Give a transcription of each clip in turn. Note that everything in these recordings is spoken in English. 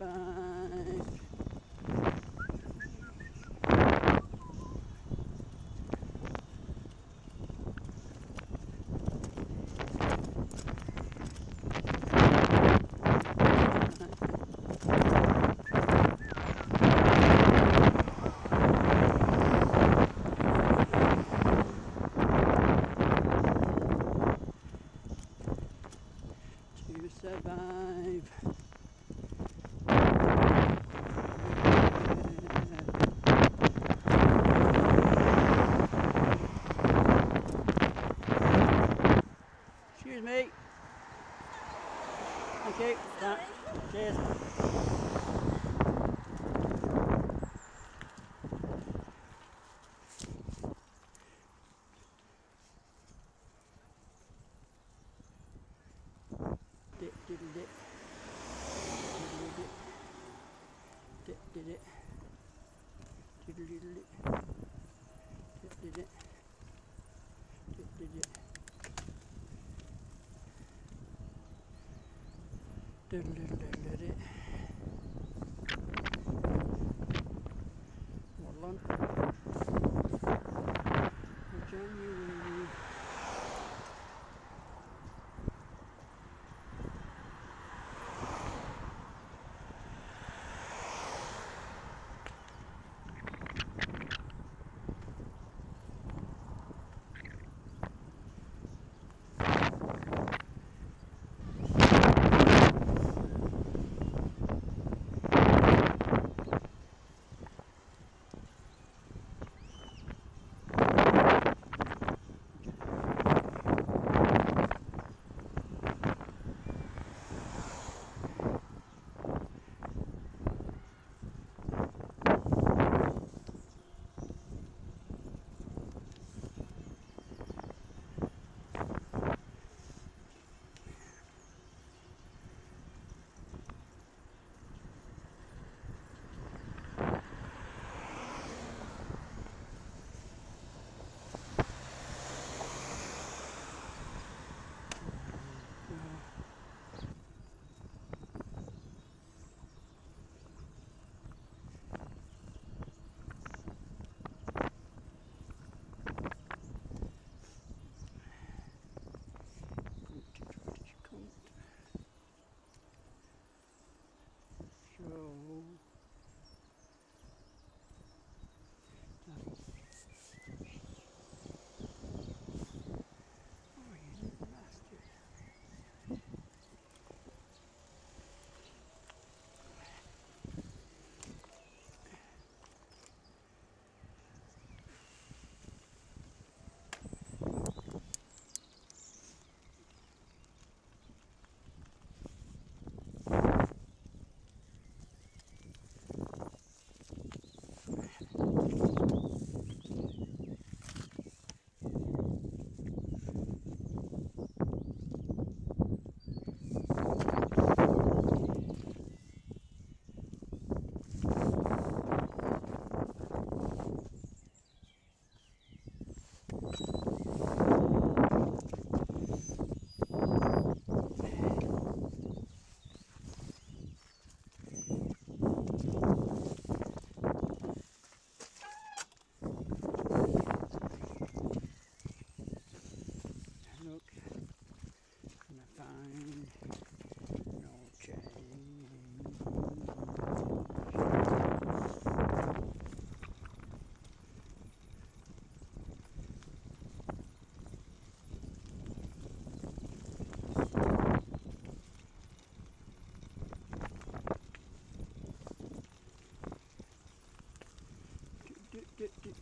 survive. Thank you. Cheers. Dürlürlürleri. Morlan.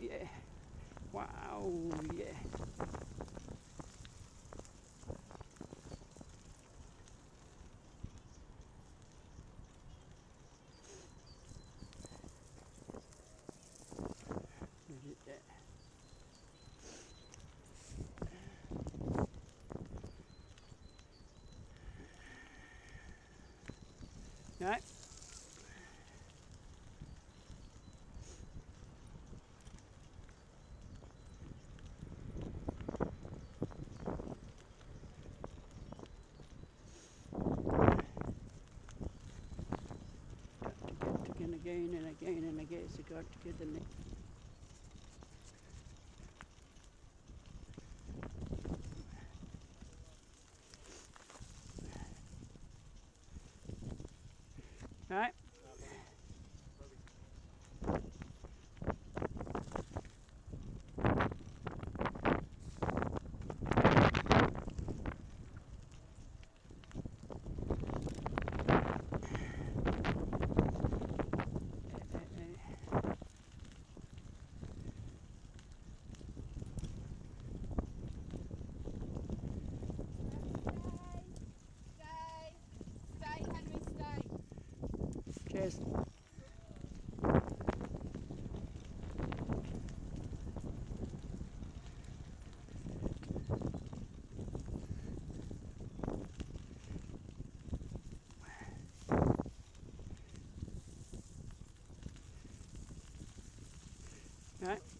yeah. Wow, yeah. Right. Got to get again, and again and again. So got to the next. Right. Stay. Cheers. Right.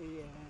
Yeah.